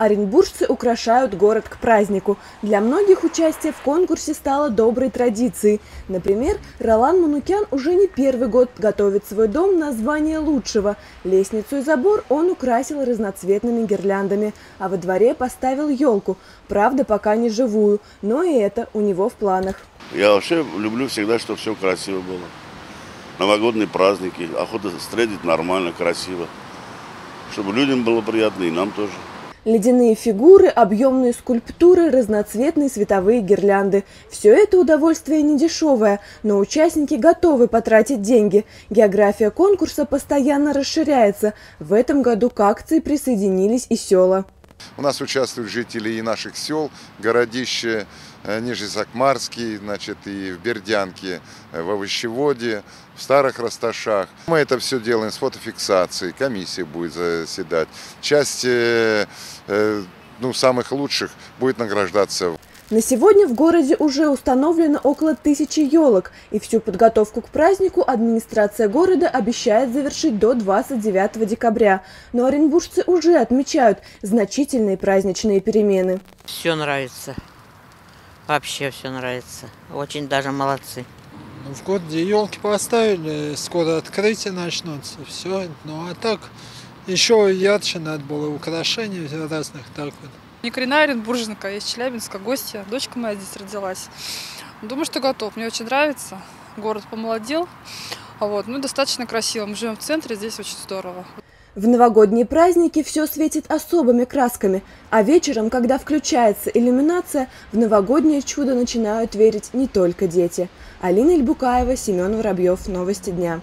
Оренбуржцы украшают город к празднику. Для многих участие в конкурсе стало доброй традицией. Например, Ролан Манукян уже не первый год готовит свой дом на звание лучшего. Лестницу и забор он украсил разноцветными гирляндами, а во дворе поставил елку. Правда, пока не живую, но и это у него в планах. Я вообще люблю всегда, чтобы все красиво было. Новогодние праздники, охота встретить нормально, красиво. Чтобы людям было приятно и нам тоже. Ледяные фигуры, объемные скульптуры, разноцветные световые гирлянды. Все это удовольствие не дешевое, но участники готовы потратить деньги. География конкурса постоянно расширяется. В этом году к акции присоединились и села. У нас участвуют жители и наших сел, городище э, Нижнесакмарский, значит, и в Бердянке, э, в Овощеводе, в Старых Расташах. Мы это все делаем с фотофиксацией, комиссия будет заседать. Часть э, ну, самых лучших будет награждаться. На сегодня в городе уже установлено около тысячи елок, и всю подготовку к празднику администрация города обещает завершить до 29 декабря. Но оренбуржцы уже отмечают значительные праздничные перемены. Все нравится. Вообще все нравится. Очень даже молодцы. В городе елки поставили, скоро открытие начнутся, все. Ну а так еще ярче надо было украшения разных так вот. Не коренная оренбурженка, я из Челябинска, гостья. Дочка моя здесь родилась. Думаю, что готов. Мне очень нравится. Город помолодел. Вот. Ну, достаточно красиво. Мы живем в центре, здесь очень здорово. В новогодние праздники все светит особыми красками, а вечером, когда включается иллюминация, в новогоднее чудо начинают верить не только дети. Алина Ильбукаева, Семен Воробьев. Новости дня.